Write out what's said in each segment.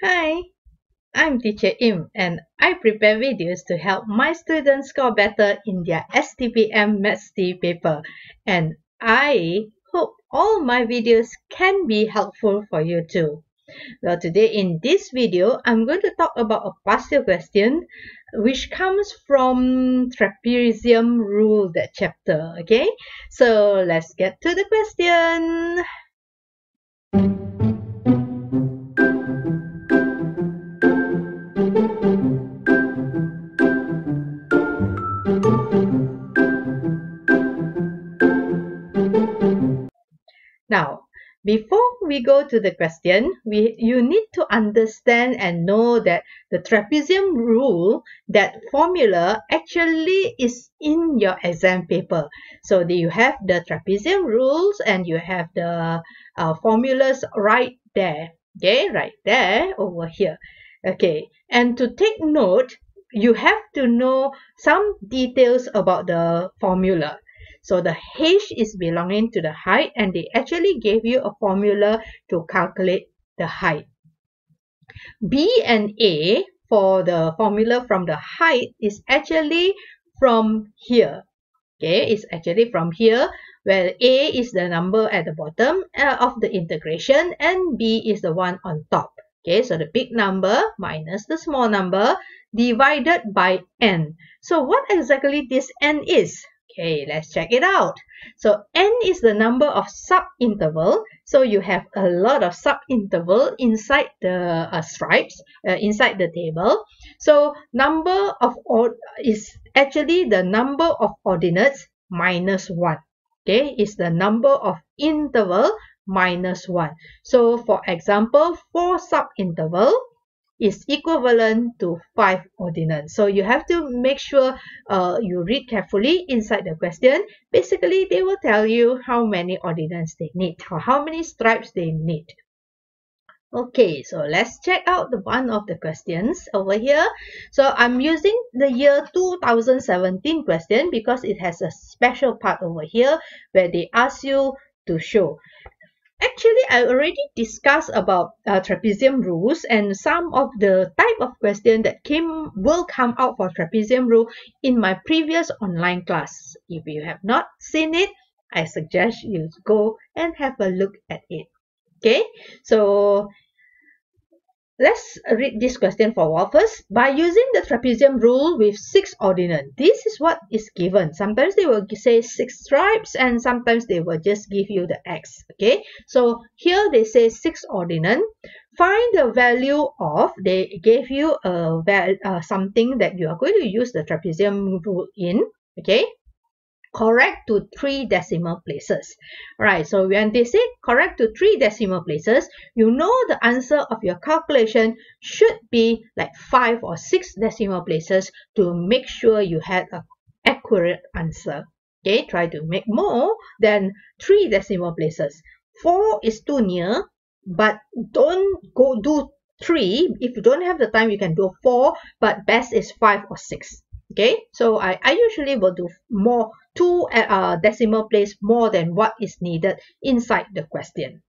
Hi, I'm teacher Im and I prepare videos to help my students score better in their STPM Maths T paper and I hope all my videos can be helpful for you too. Well, today in this video, I'm going to talk about a past question which comes from trapezium rule that chapter, okay? So let's get to the question. Now, before we go to the question, we you need to understand and know that the trapezium rule, that formula actually is in your exam paper. So you have the trapezium rules and you have the uh, formulas right there. Okay, right there over here. Okay, and to take note, you have to know some details about the formula. So the h is belonging to the height and they actually gave you a formula to calculate the height. B and A for the formula from the height is actually from here. Okay, it's actually from here where A is the number at the bottom uh, of the integration and B is the one on top. Okay, so the big number minus the small number divided by n. So what exactly this n is? Okay, let's check it out. So n is the number of sub-interval. So you have a lot of sub-interval inside the uh, stripes, uh, inside the table. So number of is actually the number of ordinates minus 1. Okay, is the number of interval minus 1. So for example, for sub-interval, is equivalent to 5 ordinates. So you have to make sure uh, you read carefully inside the question. Basically, they will tell you how many ordinates they need or how many stripes they need. Okay, so let's check out the one of the questions over here. So I'm using the year 2017 question because it has a special part over here where they ask you to show. Actually, I already discussed about uh, trapezium rules and some of the type of question that came will come out for trapezium rule in my previous online class. If you have not seen it, I suggest you go and have a look at it. Okay, so Let's read this question for a while first. By using the trapezium rule with six ordinate, this is what is given. Sometimes they will say six stripes and sometimes they will just give you the x. Okay, so here they say six ordinate. Find the value of, they gave you a uh, something that you are going to use the trapezium rule in. Okay, correct to three decimal places. right so when they say correct to three decimal places, you know the answer of your calculation should be like five or six decimal places to make sure you had an accurate answer. Okay, try to make more than three decimal places. Four is too near, but don't go do three. If you don't have the time, you can do four, but best is five or six okay so I, I usually will do more two uh, decimal place more than what is needed inside the question.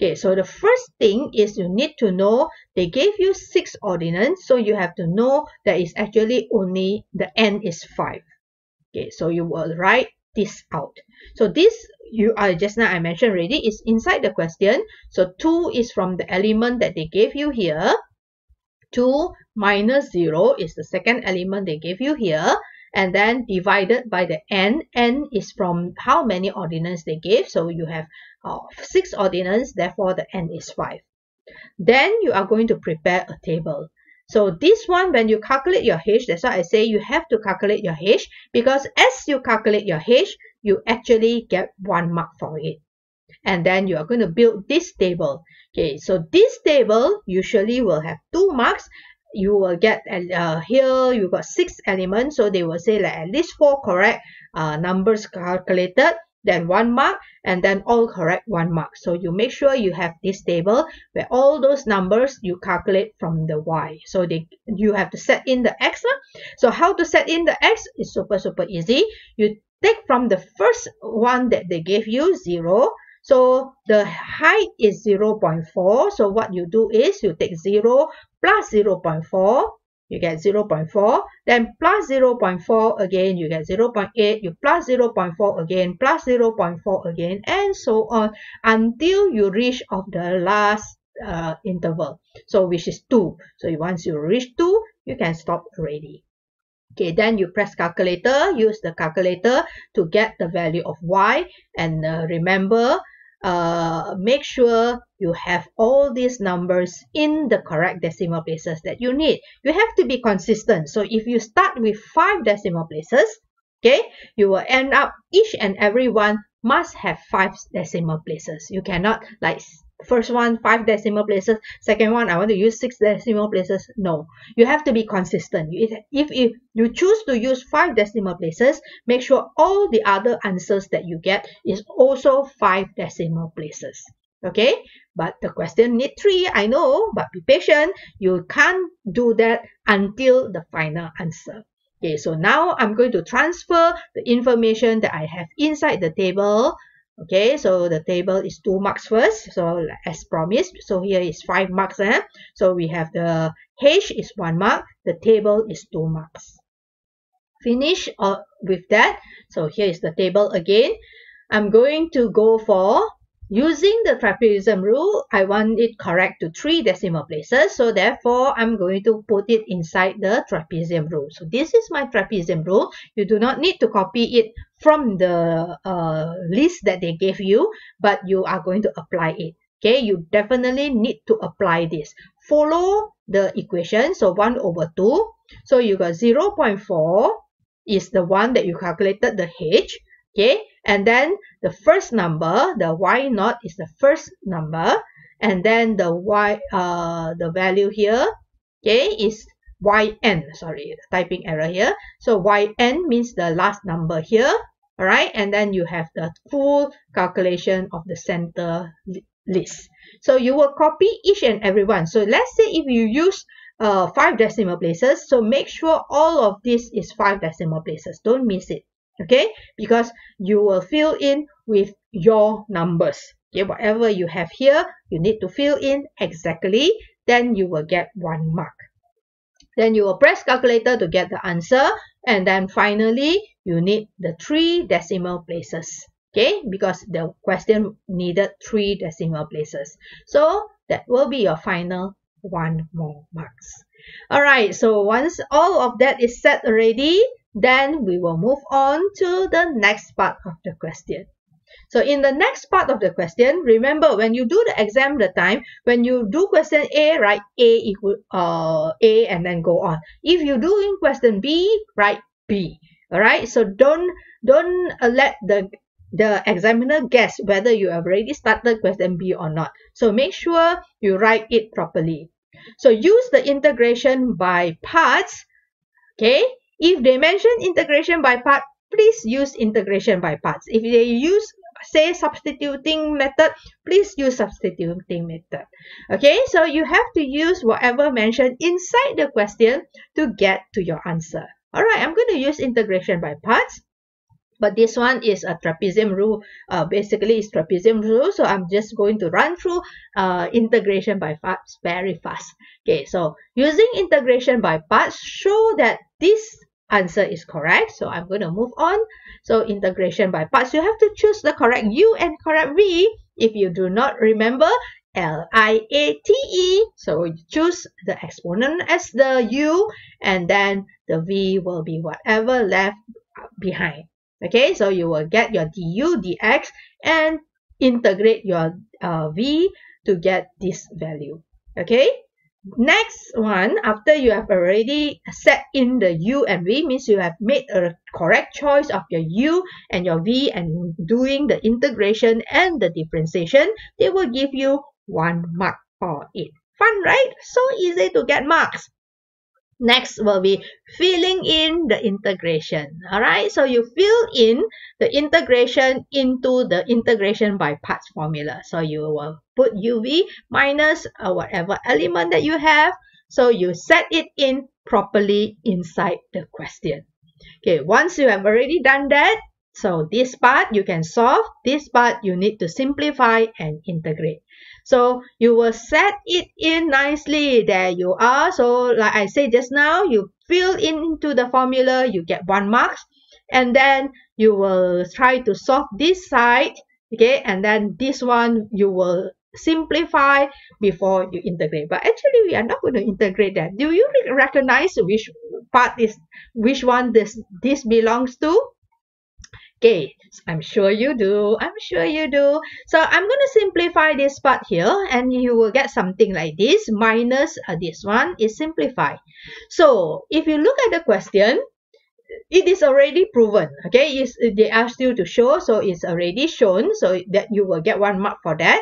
Okay so the first thing is you need to know they gave you six ordinates so you have to know that is actually only the n is five. Okay so you will write this out. So this you are just now I mentioned already is inside the question. So 2 is from the element that they gave you here. 2 minus 0 is the second element they gave you here and then divided by the n. n is from how many ordinates they gave. So you have uh, 6 ordinates, therefore the n is 5. Then you are going to prepare a table. So this one, when you calculate your h, that's why I say you have to calculate your h because as you calculate your h, you actually get one mark for it and then you are going to build this table okay so this table usually will have two marks you will get uh, here you got six elements so they will say like at least four correct uh, numbers calculated then one mark and then all correct one mark. So you make sure you have this table where all those numbers you calculate from the y. So they you have to set in the x so how to set in the x is super super easy. You take from the first one that they gave you 0 So the height is 0.4. So what you do is you take 0 plus 0.4, you get 0.4. Then plus 0.4 again, you get 0.8. You plus 0.4 again, plus 0.4 again, and so on until you reach of the last uh, interval. So which is 2. So once you reach 2, you can stop already. Okay, then you press calculator, use the calculator to get the value of y. And uh, remember, uh, make sure you have all these numbers in the correct decimal places that you need. You have to be consistent. So if you start with five decimal places, okay, you will end up each and every one must have five decimal places. You cannot like first one five decimal places. Second one i want to use six decimal places. No. You have to be consistent. If, if you choose to use five decimal places make sure all the other answers that you get is also five decimal places. Okay? But the question need three i know but be patient. You can't do that until the final answer. Okay so now i'm going to transfer the information that i have inside the table okay so the table is two marks first so as promised so here is five marks eh? so we have the h is one mark the table is two marks finish uh, with that so here is the table again i'm going to go for Using the trapezium rule, I want it correct to three decimal places. So therefore, I'm going to put it inside the trapezium rule. So this is my trapezium rule. You do not need to copy it from the uh, list that they gave you, but you are going to apply it. Okay, you definitely need to apply this. Follow the equation. So 1 over 2. So you got 0 0.4 is the one that you calculated the h. Okay, and then the first number the y naught is the first number and then the y uh the value here okay is yn sorry typing error here. So yn means the last number here all right and then you have the full calculation of the center list. So you will copy each and every one. So let's say if you use uh, five decimal places so make sure all of this is five decimal places. Don't miss it okay? Because you will fill in with your numbers. Okay whatever you have here you need to fill in exactly then you will get one mark then you will press calculator to get the answer. And then finally you need the three decimal places. Okay? Because the question needed three decimal places. So that will be your final one more marks. All right so once all of that is set already then we will move on to the next part of the question. So in the next part of the question, remember when you do the exam the time, when you do question A, write A equal uh, A and then go on. If you do in question B, write B. Alright, so don't don't uh, let the the examiner guess whether you have already started question B or not. So make sure you write it properly. So use the integration by parts. Okay, if they mention integration by part, please use integration by parts. If they use say substituting method, please use substituting method. Okay, so you have to use whatever mentioned inside the question to get to your answer. Alright, I'm going to use integration by parts. But this one is a trapezium rule. Uh, basically, it's trapezium rule. So I'm just going to run through uh, integration by parts very fast. Okay, so using integration by parts, show that this answer is correct. So I'm going to move on. So integration by parts, you have to choose the correct U and correct V. If you do not remember, L-I-A-T-E. So you choose the exponent as the U and then the V will be whatever left behind. Okay, so you will get your du dx and integrate your uh, V to get this value. Okay, Next one, after you have already set in the u and v, means you have made a correct choice of your u and your v and doing the integration and the differentiation, they will give you one mark for it. Fun, right? So easy to get marks. Next will be filling in the integration. Alright, so you fill in the integration into the integration by parts formula. So you will put UV minus uh, whatever element that you have. So you set it in properly inside the question. Okay, once you have already done that, So this part you can solve, this part you need to simplify and integrate. So you will set it in nicely. There you are. So like I said just now, you fill into the formula, you get one marks. And then you will try to solve this side. Okay. And then this one you will simplify before you integrate. But actually we are not going to integrate that. Do you recognize which part is, which one this, this belongs to? Okay, I'm sure you do. I'm sure you do. So I'm going to simplify this part here and you will get something like this minus uh, this one is simplified. So if you look at the question, it is already proven. Okay, it's, they asked you to show, so it's already shown. So that you will get one mark for that.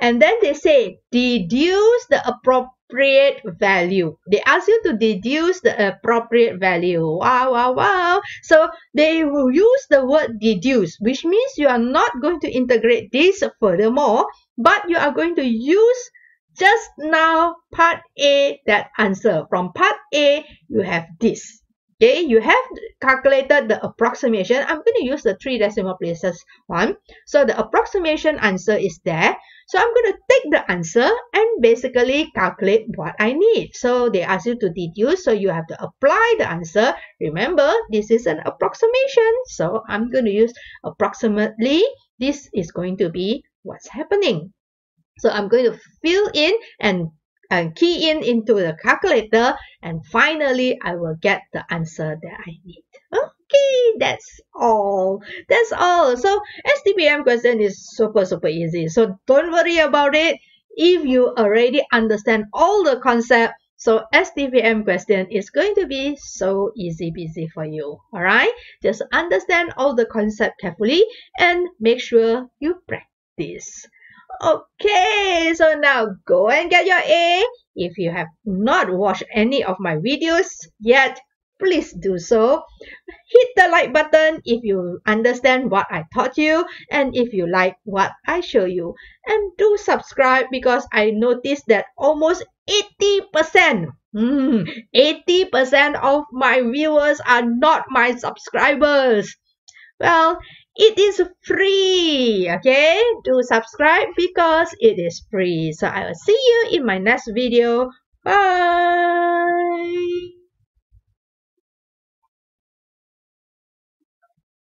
And then they say deduce the appropriate value. They ask you to deduce the appropriate value. Wow, wow, wow. So they will use the word deduce, which means you are not going to integrate this furthermore, but you are going to use just now part A that answer. From part A, you have this. Okay, you have calculated the approximation. I'm going to use the three decimal places one. So the approximation answer is there. So I'm going to take the answer and basically calculate what I need. So they ask you to deduce. So you have to apply the answer. Remember, this is an approximation. So I'm going to use approximately. This is going to be what's happening. So I'm going to fill in and and key in into the calculator and finally I will get the answer that I need. Okay, that's all. That's all. So STPM question is super, super easy. So don't worry about it. If you already understand all the concept, so STPM question is going to be so easy busy for you. Alright? Just understand all the concept carefully and make sure you practice. Okay, so now go and get your A. If you have not watched any of my videos yet, please do so. Hit the like button if you understand what I taught you and if you like what I show you. And do subscribe because I noticed that almost 80%, mm, 80% of my viewers are not my subscribers. Well, it is free okay? Do subscribe because it is free. So i will see you in my next video. Bye